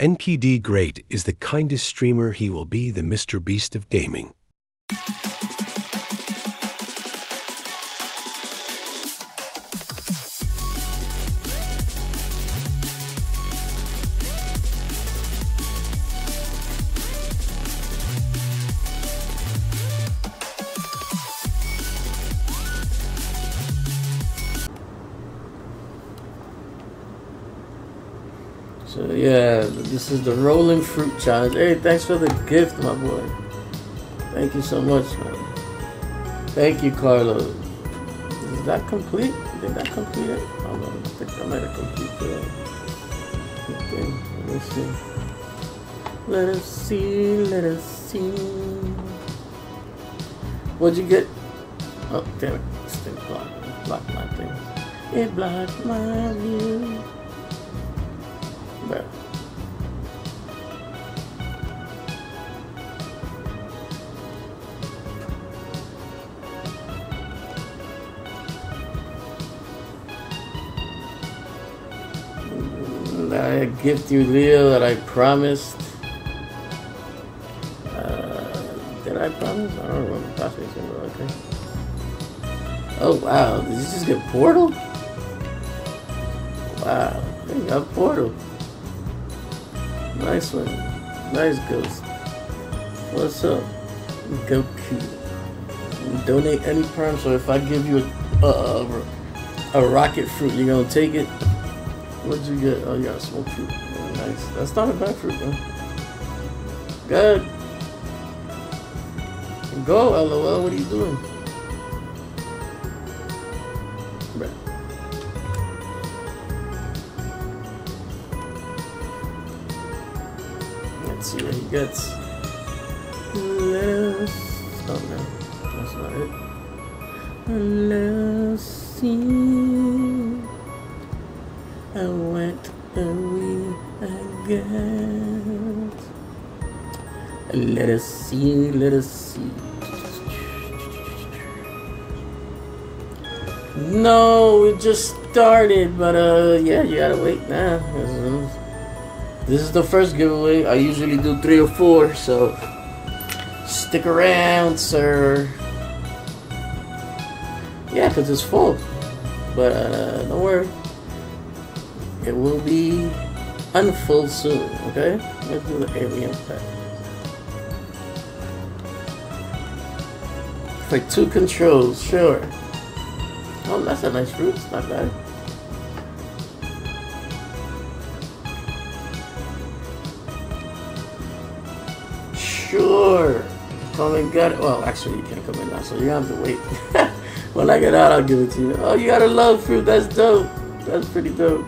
Enki D Great is the kindest streamer he will be the Mr. Beast of gaming. So yeah, this is the rolling fruit challenge. Hey, thanks for the gift, my boy. Thank you so much, man. Thank you, Carlos. Is that complete? Did that complete it? I don't know. I think I might have completed the thing. Let me see. Let us see. Let us see. What'd you get? Oh, damn it. This blocked, blocked my thing. It blocked my view. But I gift you Leo that I promised. Uh, did I promise? I don't remember. Okay. Oh wow, did you just get Portal? Wow, they got Portal. Nice one. Nice ghost. What's up? Goku. Donate any prime, so if I give you a, a, a rocket fruit, you're gonna take it? What'd you get? Oh, you got a smoke fruit. Oh, nice. That's not a bad fruit, though. Good. Go, LOL. What are you doing? Let's see what he gets. Let's. Oh no, that's not it. Let's see. Let us see, let us see. No, it just started, but uh, yeah, you gotta wait now. This is the first giveaway. I usually do three or four, so stick around, sir. Yeah, because it's full. But uh, don't worry. It will be unfull soon, okay? Let's do the alien pack. For two controls, sure. Oh, that's a nice fruit. It's not bad. Sure. Come and get it. Well, actually, you can't come in now, so you have to wait. when I get out, I'll give it to you. Oh, you got a love fruit. That's dope. That's pretty dope.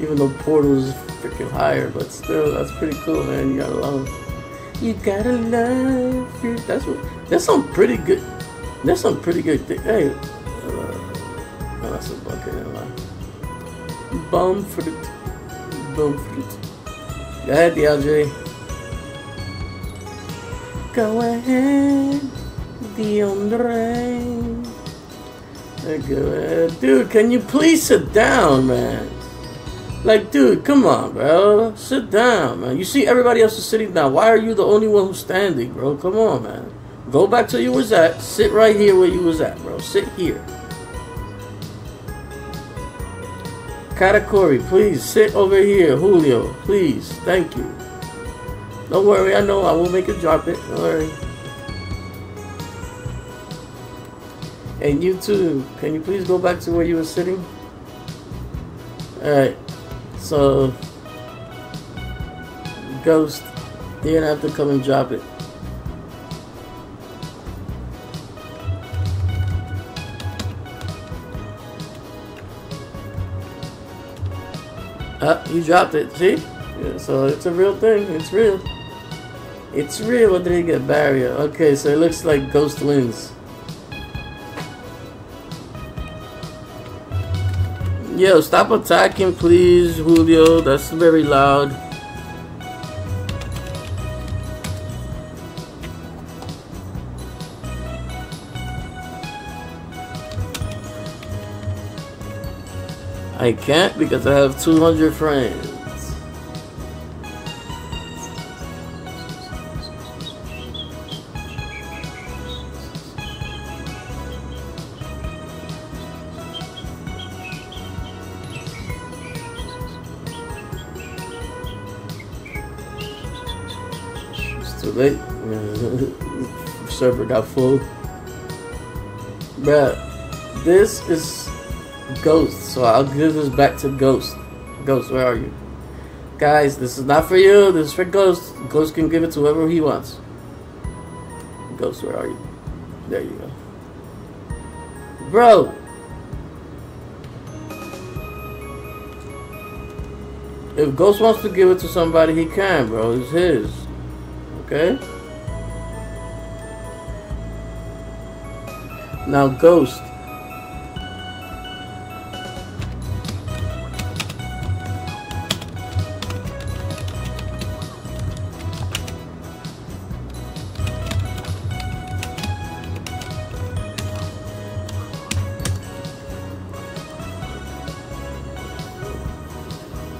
Even though Portal's freaking higher, but still, that's pretty cool, man. You gotta love. You gotta love fruit. That's what. That's some pretty good. That's some pretty good thing. Hey. Uh, no, that's a bucket. Never mind. Bum fruit. Bum fruit. Go ahead, DLJ. Go ahead, DeAndre. Go ahead. Dude, can you please sit down, man? Like, dude, come on, bro. Sit down, man. You see everybody else is sitting down. Why are you the only one who's standing, bro? Come on, man. Go back to where you was at. Sit right here where you was at, bro. Sit here. Katakuri, please sit over here. Julio, please. Thank you. Don't worry, I know I will make it drop it. Don't worry. And you too. Can you please go back to where you were sitting? Alright. So Ghost, you're gonna have to come and drop it. Ah, you dropped it, see? Yeah, so it's a real thing. It's real. It's he get? Barrier. Okay, so it looks like Ghost wins. Yo, stop attacking, please, Julio. That's very loud. I can't because I have 200 friends. Late. Server got full. Bruh, this is Ghost, so I'll give this back to Ghost. Ghost, where are you? Guys, this is not for you, this is for Ghost. Ghost can give it to whoever he wants. Ghost, where are you? There you go. Bro! If Ghost wants to give it to somebody, he can, bro. It's his. Okay? Now, Ghost.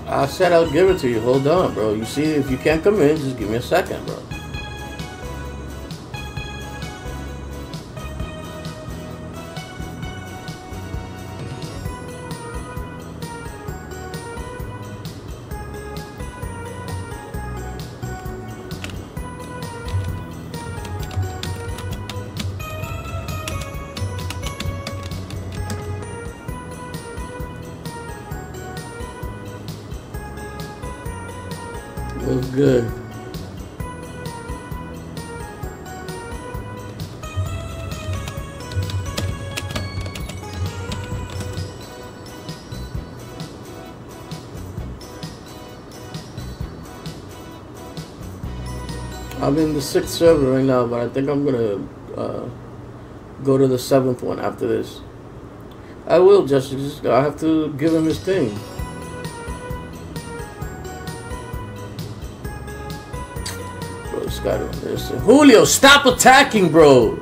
I said I'll give it to you. Hold on, bro. You see, if you can't come in, just give me a second, bro. What's good? I'm in the sixth server right now, but I think I'm gonna uh, go to the seventh one after this. I will, Justice. I have to give him his thing. Listen. Julio, stop attacking, bro.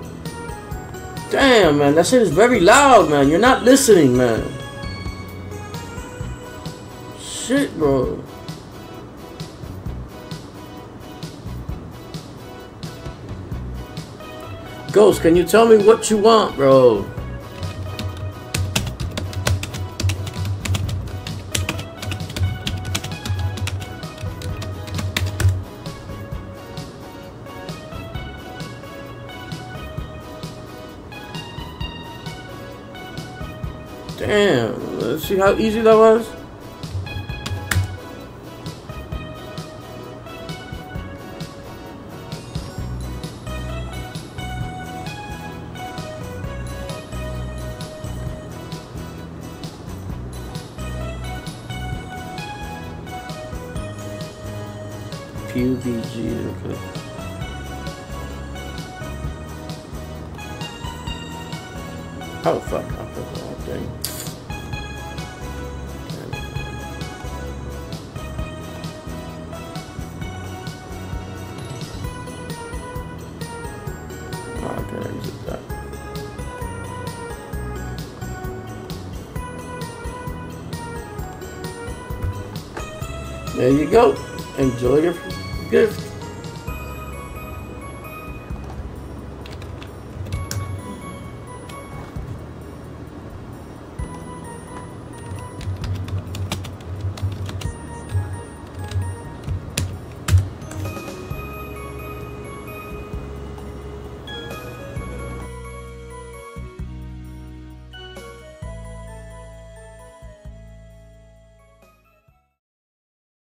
Damn, man, that shit is very loud, man. You're not listening, man. Shit, bro. Ghost, can you tell me what you want, bro? Damn, let's see how easy that was. PUBG, okay. Oh fuck, I pressed the wrong thing. There you go. Enjoy your gift.